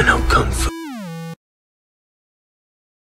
I know Kung Fu.